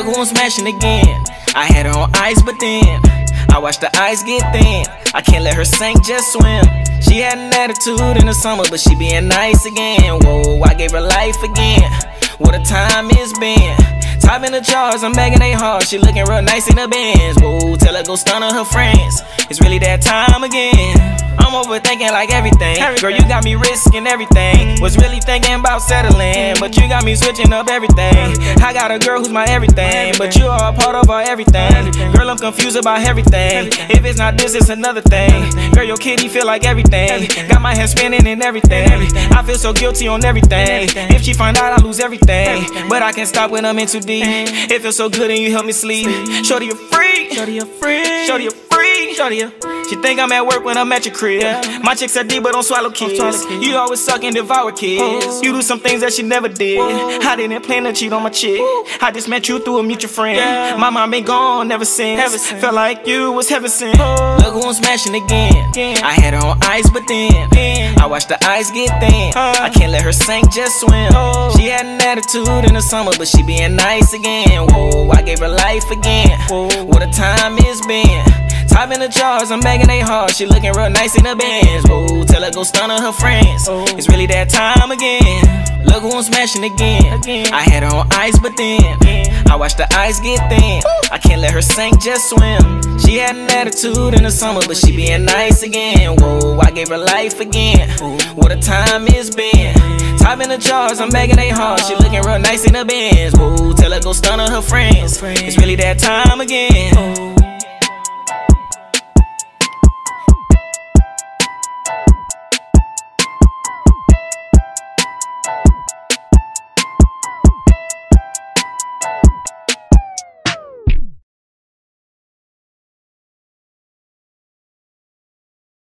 Lagoon smashing again. I had her on ice, but then I watched the ice get thin. I can't let her sink, just swim. She had an attitude in the summer, but she being nice again. Whoa, I gave her life again. What a time it's been. Top in the charts, I'm begging they hard. She looking real nice in the bins. Whoa, tell her go stun her friends. It's really that time again. I'm overthinking like everything. Girl, you got me risking everything. Was really thinking about settling, but you got me switching up everything. I got a girl who's my everything, but you are a part of our everything. Girl, I'm confused about everything. If it's not this, it's another thing. Girl, your kitty feel like everything. Got my head spinning and everything. I feel so guilty on everything. If she find out, I lose everything. But I can't stop when I'm in too deep. It feels so good and you help me sleep. Shorty, you're free. Shorty, you're free. Shorty, you're free. Shorty, you're she think I'm at work when I'm at your crib. Yeah. My chicks are deep, but don't swallow kids. Swallow kids. You always suck and devour kids. Oh. You do some things that she never did. Whoa. I didn't plan to cheat on my chick. Whoa. I just met you through a mutual friend. Yeah. My mom been gone ever since. ever since. Felt like you was heaven sent. Oh. Look who I'm smashing again. Yeah. I had her on ice, but then I watched the ice get thin. Uh. I can't let her sink, just swim. Oh. She had an attitude in the summer, but she being nice again. Whoa, I gave her life again. Whoa. What a time it's been. Top in the charts, I'm begging they hard. She looking real nice in the bands. Whoa, tell her go stun her friends. It's really that time again. Look who I'm smashing again. I had her on ice, but then I watched the ice get thin. I can't let her sink, just swim. She had an attitude in the summer, but she being nice again. Whoa, I gave her life again. What a time it's been. Top in the charts, I'm begging they hard. She looking real nice in the bands. Whoa, tell her go stun her friends. It's really that time again.